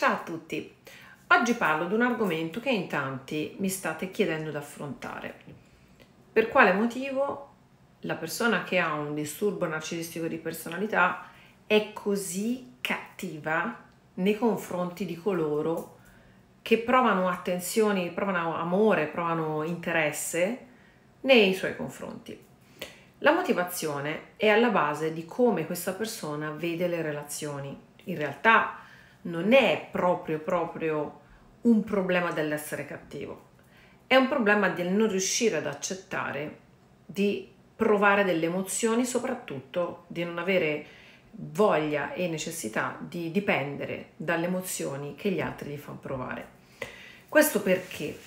Ciao a tutti! Oggi parlo di un argomento che in tanti mi state chiedendo di affrontare. Per quale motivo la persona che ha un disturbo narcisistico di personalità è così cattiva nei confronti di coloro che provano attenzioni, provano amore, provano interesse nei suoi confronti. La motivazione è alla base di come questa persona vede le relazioni. In realtà non è proprio proprio un problema dell'essere cattivo, è un problema del non riuscire ad accettare di provare delle emozioni, soprattutto di non avere voglia e necessità di dipendere dalle emozioni che gli altri gli fanno provare. Questo perché,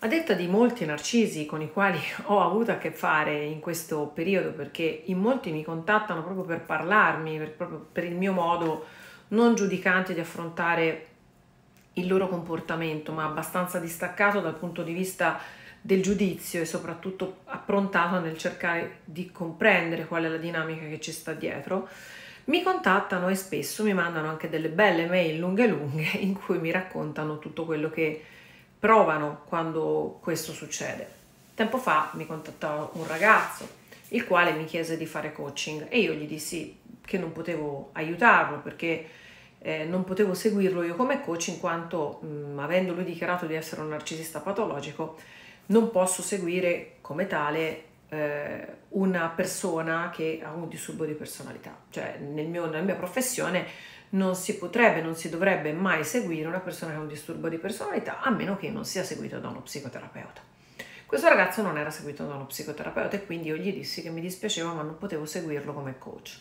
a detta di molti narcisi con i quali ho avuto a che fare in questo periodo, perché in molti mi contattano proprio per parlarmi, per, proprio per il mio modo non giudicante di affrontare il loro comportamento, ma abbastanza distaccato dal punto di vista del giudizio e soprattutto approntato nel cercare di comprendere qual è la dinamica che ci sta dietro, mi contattano e spesso mi mandano anche delle belle mail lunghe lunghe in cui mi raccontano tutto quello che provano quando questo succede. Tempo fa mi contattò un ragazzo il quale mi chiese di fare coaching e io gli dissi che non potevo aiutarlo perché eh, non potevo seguirlo io come coach in quanto mh, mm, avendo lui dichiarato di essere un narcisista patologico non posso seguire come tale eh, una persona che ha un disturbo di personalità cioè nel mio, nella mia professione non si potrebbe, non si dovrebbe mai seguire una persona che ha un disturbo di personalità a meno che non sia seguito da uno psicoterapeuta. Questo ragazzo non era seguito da uno psicoterapeuta e quindi io gli dissi che mi dispiaceva ma non potevo seguirlo come coach.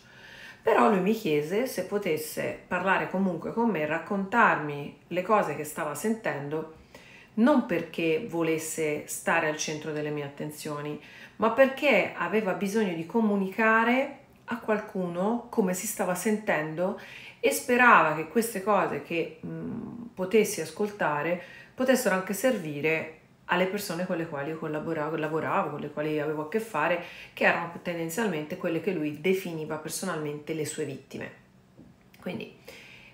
Però lui mi chiese se potesse parlare comunque con me, raccontarmi le cose che stava sentendo, non perché volesse stare al centro delle mie attenzioni, ma perché aveva bisogno di comunicare a qualcuno come si stava sentendo e sperava che queste cose che mh, potessi ascoltare potessero anche servire alle persone con le quali io collaboravo, lavoravo, con le quali avevo a che fare, che erano tendenzialmente quelle che lui definiva personalmente le sue vittime. Quindi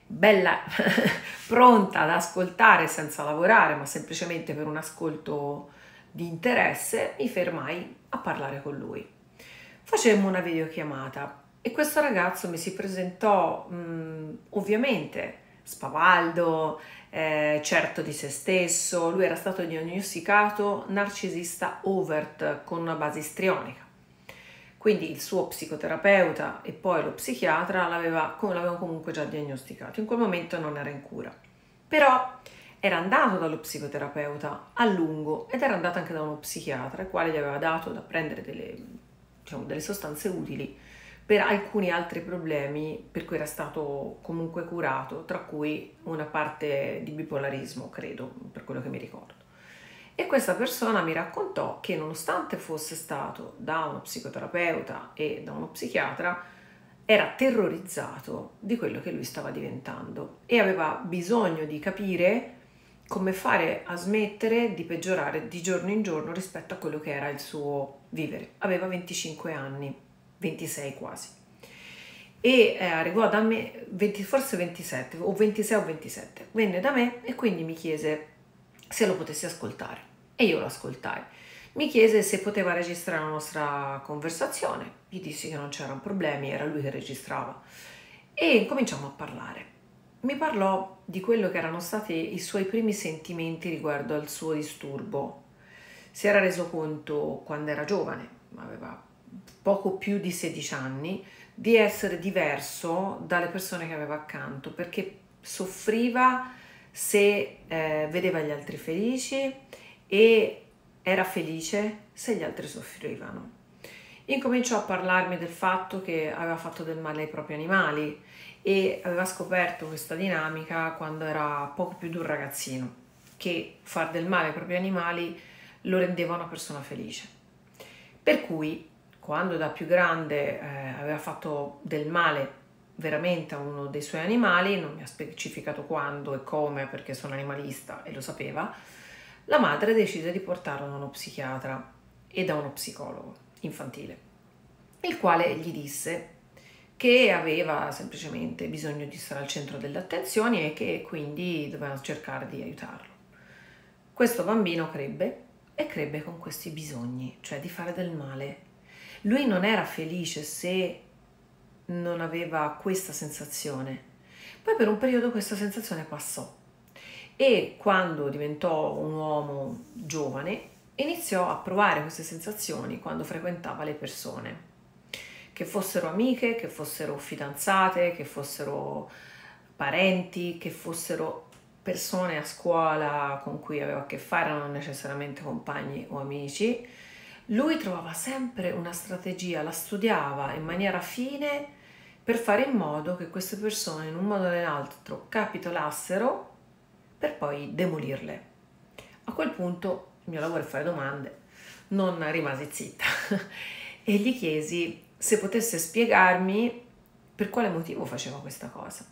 bella, pronta ad ascoltare senza lavorare, ma semplicemente per un ascolto di interesse, mi fermai a parlare con lui. Facemmo una videochiamata e questo ragazzo mi si presentò mh, ovviamente spavaldo, eh, certo di se stesso, lui era stato diagnosticato narcisista overt con una base istrionica. Quindi il suo psicoterapeuta e poi lo psichiatra l'aveva, l'avevano comunque già diagnosticato. In quel momento non era in cura. Però era andato dallo psicoterapeuta a lungo ed era andato anche da uno psichiatra, il quale gli aveva dato da prendere delle, diciamo, delle sostanze utili per alcuni altri problemi per cui era stato comunque curato, tra cui una parte di bipolarismo, credo, per quello che mi ricordo. E questa persona mi raccontò che nonostante fosse stato da uno psicoterapeuta e da uno psichiatra, era terrorizzato di quello che lui stava diventando e aveva bisogno di capire come fare a smettere di peggiorare di giorno in giorno rispetto a quello che era il suo vivere. Aveva 25 anni 26 quasi. E eh, arrivò da me, 20, forse 27, o 26 o 27, venne da me e quindi mi chiese se lo potessi ascoltare. E io lo ascoltai. Mi chiese se poteva registrare la nostra conversazione. Gli dissi che non c'erano problemi, era lui che registrava. E cominciamo a parlare. Mi parlò di quello che erano stati i suoi primi sentimenti riguardo al suo disturbo. Si era reso conto quando era giovane, aveva poco più di 16 anni di essere diverso dalle persone che aveva accanto perché soffriva se eh, vedeva gli altri felici e era felice se gli altri soffrivano. Incominciò a parlarmi del fatto che aveva fatto del male ai propri animali e aveva scoperto questa dinamica quando era poco più di un ragazzino, che far del male ai propri animali lo rendeva una persona felice. Per cui quando da più grande eh, aveva fatto del male veramente a uno dei suoi animali, non mi ha specificato quando e come perché sono animalista e lo sapeva, la madre decise di portarlo da uno psichiatra e da uno psicologo infantile, il quale gli disse che aveva semplicemente bisogno di stare al centro delle attenzioni e che quindi dovevano cercare di aiutarlo. Questo bambino crebbe e crebbe con questi bisogni, cioè di fare del male. Lui non era felice se non aveva questa sensazione. Poi per un periodo questa sensazione passò e quando diventò un uomo giovane iniziò a provare queste sensazioni quando frequentava le persone, che fossero amiche, che fossero fidanzate, che fossero parenti, che fossero persone a scuola con cui aveva a che fare, non necessariamente compagni o amici. Lui trovava sempre una strategia, la studiava in maniera fine per fare in modo che queste persone in un modo o nell'altro capitolassero per poi demolirle. A quel punto il mio lavoro è fare domande, non rimasi zitta e gli chiesi se potesse spiegarmi per quale motivo faceva questa cosa.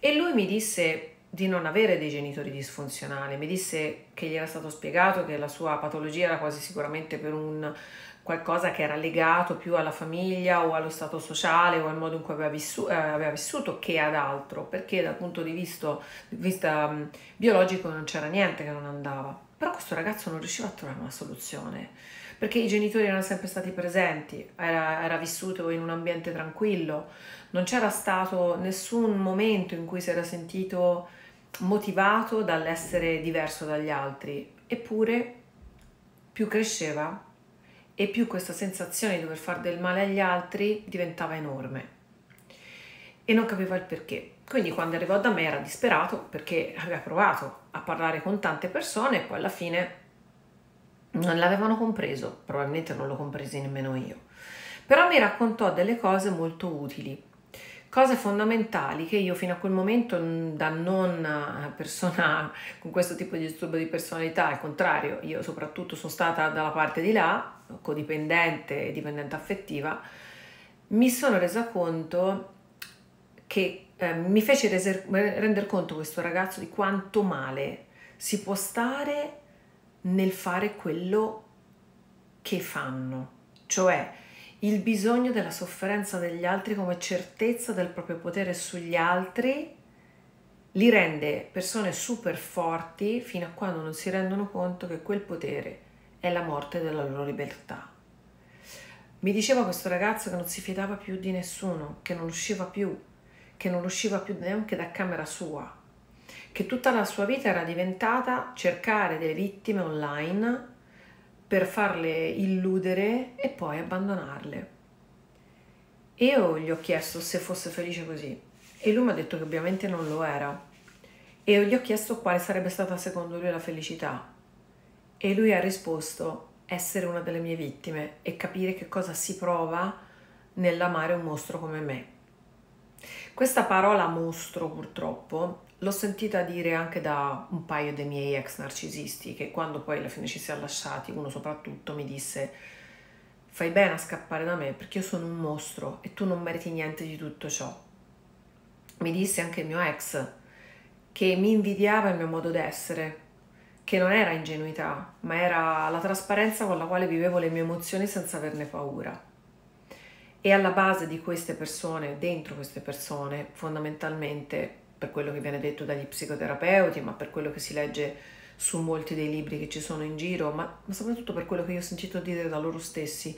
E lui mi disse di non avere dei genitori disfunzionali, mi disse che gli era stato spiegato che la sua patologia era quasi sicuramente per un qualcosa che era legato più alla famiglia o allo stato sociale o al modo in cui aveva, vissu- eh, aveva vissuto che ad altro, perché dal punto di vista, vista um, biologico non c'era niente che non andava. Però questo ragazzo non riusciva a trovare una soluzione, perché i genitori erano sempre stati presenti, era, era vissuto in un ambiente tranquillo, non c'era stato nessun momento in cui si era sentito motivato dall'essere diverso dagli altri, eppure più cresceva e più questa sensazione di dover fare del male agli altri diventava enorme e non capiva il perché. Quindi quando arrivò da me era disperato perché aveva provato a parlare con tante persone e poi alla fine non l'avevano compreso, probabilmente non l'ho compresi nemmeno io. Però mi raccontò delle cose molto utili cose fondamentali che io fino a quel momento da non eh, persona con questo tipo di disturbo di personalità, al contrario, io soprattutto sono stata dalla parte di là, codipendente e dipendente affettiva, mi sono resa conto che eh, mi fece reser- rendere conto questo ragazzo di quanto male si può stare nel fare quello che fanno, cioè il bisogno della sofferenza degli altri come certezza del proprio potere sugli altri li rende persone super forti fino a quando non si rendono conto che quel potere è la morte della loro libertà. Mi diceva questo ragazzo che non si fidava più di nessuno, che non usciva più, che non usciva più neanche da camera sua, che tutta la sua vita era diventata cercare delle vittime online per farle illudere e poi abbandonarle. Io gli ho chiesto se fosse felice così e lui mi ha detto che ovviamente non lo era. E io gli ho chiesto quale sarebbe stata secondo lui la felicità. E lui ha risposto essere una delle mie vittime e capire che cosa si prova nell'amare un mostro come me. Questa parola mostro purtroppo L'ho sentita dire anche da un paio dei miei ex narcisisti che quando poi alla fine ci siamo lasciati, uno soprattutto mi disse fai bene a scappare da me perché io sono un mostro e tu non meriti niente di tutto ciò. Mi disse anche il mio ex che mi invidiava il mio modo d'essere, che non era ingenuità, ma era la trasparenza con la quale vivevo le mie emozioni senza averne paura. E alla base di queste persone, dentro queste persone, fondamentalmente per quello che viene detto dagli psicoterapeuti, ma per quello che si legge su molti dei libri che ci sono in giro, ma, ma soprattutto per quello che io ho sentito dire da loro stessi,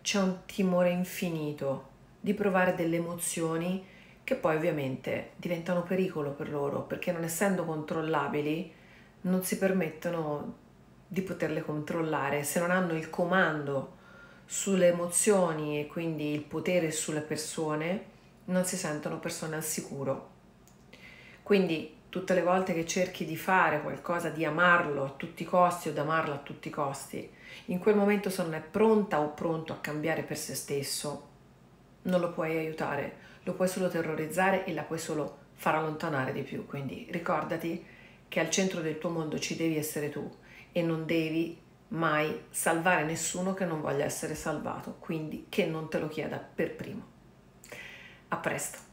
c'è un timore infinito di provare delle emozioni che poi ovviamente diventano pericolo per loro, perché non essendo controllabili non si permettono di poterle controllare, se non hanno il comando sulle emozioni e quindi il potere sulle persone, non si sentono persone al sicuro. Quindi tutte le volte che cerchi di fare qualcosa, di amarlo a tutti i costi o di amarlo a tutti i costi, in quel momento se non è pronta o pronto a cambiare per se stesso, non lo puoi aiutare, lo puoi solo terrorizzare e la puoi solo far allontanare di più. Quindi ricordati che al centro del tuo mondo ci devi essere tu e non devi mai salvare nessuno che non voglia essere salvato, quindi che non te lo chieda per primo. A presto!